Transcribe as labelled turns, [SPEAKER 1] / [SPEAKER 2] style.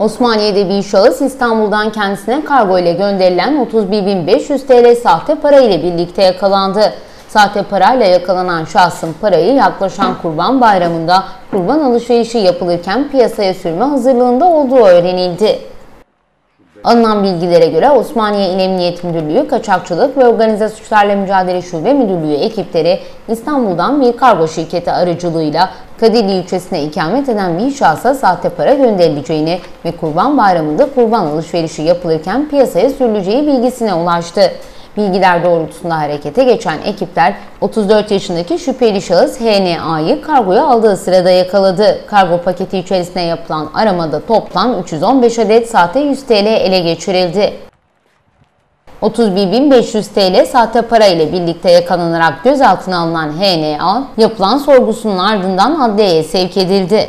[SPEAKER 1] Osmaniye'de bir şahıs İstanbul'dan kendisine kargo ile gönderilen 31.500 TL sahte para ile birlikte yakalandı. Sahte parayla yakalanan şahsın parayı yaklaşan Kurban Bayramı'nda kurban alışverişi yapılırken piyasaya sürme hazırlığında olduğu öğrenildi. Alınan bilgilere göre Osmaniye İl Emniyet Müdürlüğü Kaçakçılık ve Organize Suçlarla Mücadele Şube Müdürlüğü ekipleri İstanbul'dan bir kargo şirketi aracılığıyla Kadirli ilçesine ikamet eden bir şahsa sahte para gönderileceğini ve Kurban Bayramı'nda kurban alışverişi yapılırken piyasaya sürüleceği bilgisine ulaştı. Bilgiler doğrultusunda harekete geçen ekipler 34 yaşındaki şüpheli şahıs HNA'yı kargoya aldığı sırada yakaladı. Kargo paketi içerisinde yapılan aramada toplam 315 adet sahte 100 TL ele geçirildi. 31.500 TL sahte para ile birlikte yakalanarak gözaltına alınan HNA yapılan sorgusunun ardından adliyeye sevk edildi.